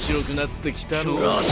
白くなってきたの。螺